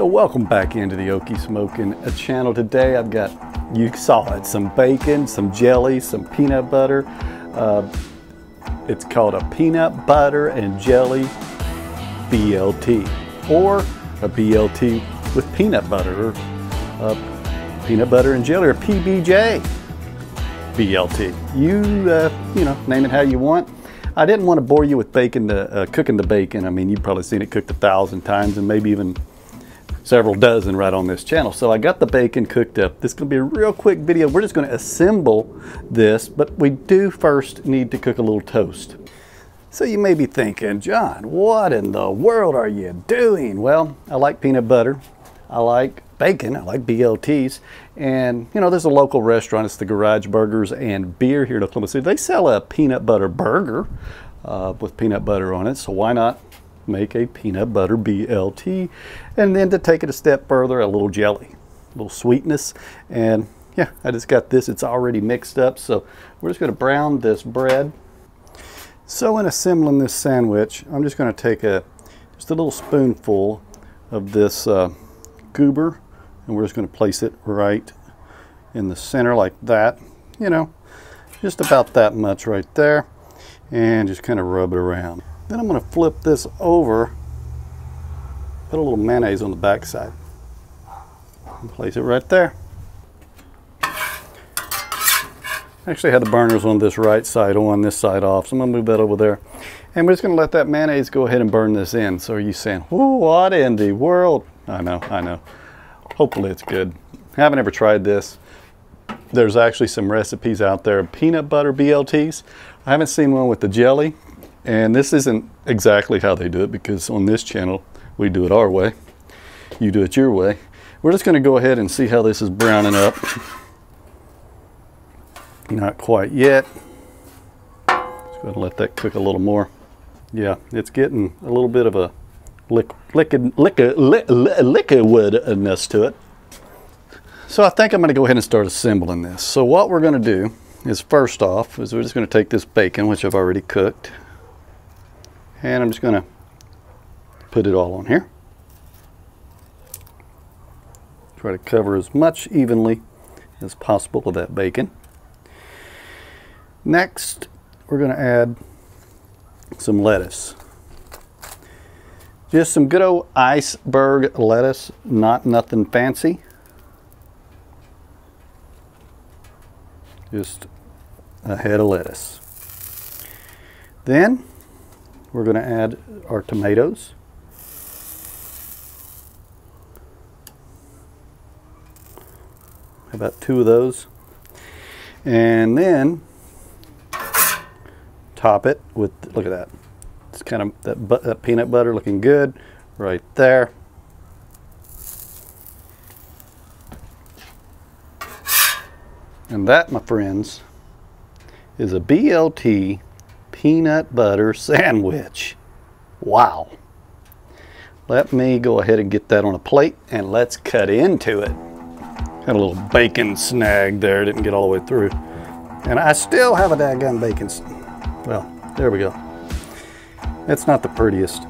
So welcome back into the Okie Smokin channel. Today I've got, you saw it, some bacon, some jelly, some peanut butter. Uh, it's called a peanut butter and jelly BLT or a BLT with peanut butter or uh, peanut butter and jelly or PBJ BLT. You, uh, you know, name it how you want. I didn't want to bore you with bacon, to, uh, cooking the bacon. I mean, you've probably seen it cooked a thousand times and maybe even several dozen right on this channel. So I got the bacon cooked up. This is going to be a real quick video. We're just going to assemble this, but we do first need to cook a little toast. So you may be thinking, John, what in the world are you doing? Well, I like peanut butter. I like bacon. I like BLTs. And, you know, there's a local restaurant. It's the Garage Burgers and Beer here in Oklahoma City. They sell a peanut butter burger uh, with peanut butter on it. So why not make a peanut butter BLT. And then to take it a step further, a little jelly, a little sweetness. And yeah, I just got this. It's already mixed up. So we're just going to brown this bread. So in assembling this sandwich, I'm just going to take a just a little spoonful of this uh, goober and we're just going to place it right in the center like that. You know, just about that much right there and just kind of rub it around. Then I'm going to flip this over, put a little mayonnaise on the back side, and place it right there. Actually, I had the burners on this right side on, this side off, so I'm going to move that over there. And we're just going to let that mayonnaise go ahead and burn this in. So are you saying, what in the world? I know, I know. Hopefully it's good. I haven't ever tried this. There's actually some recipes out there, peanut butter BLTs. I haven't seen one with the jelly. And this isn't exactly how they do it because on this channel, we do it our way. You do it your way. We're just gonna go ahead and see how this is browning up. Not quite yet. Just gonna let that cook a little more. Yeah, it's getting a little bit of a liquid, liquid, liquid, liquidness to it. So I think I'm gonna go ahead and start assembling this. So what we're gonna do is first off, is we're just gonna take this bacon, which I've already cooked, and I'm just going to put it all on here. Try to cover as much evenly as possible of that bacon. Next, we're going to add some lettuce. Just some good old iceberg lettuce, not nothing fancy. Just a head of lettuce. Then we're going to add our tomatoes. About two of those. And then top it with, look at that. It's kind of that, that peanut butter looking good right there. And that, my friends, is a BLT peanut butter sandwich. Wow. Let me go ahead and get that on a plate and let's cut into it. Had a little bacon snag there, didn't get all the way through. And I still have a daggone bacon. Well, there we go. It's not the prettiest.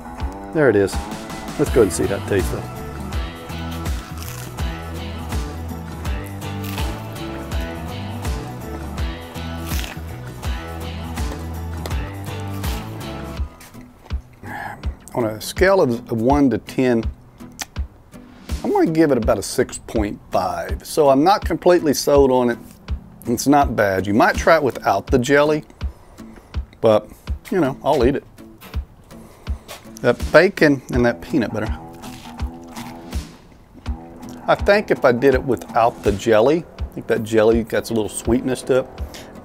There it is. Let's go ahead and see how it tastes though. On a scale of, of 1 to 10, I'm going to give it about a 6.5. So I'm not completely sold on it. It's not bad. You might try it without the jelly, but you know, I'll eat it. That bacon and that peanut butter. I think if I did it without the jelly, I think that jelly gets a little sweetness to it,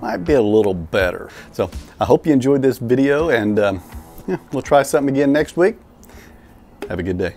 might be a little better. So I hope you enjoyed this video and um, yeah, we'll try something again next week. Have a good day.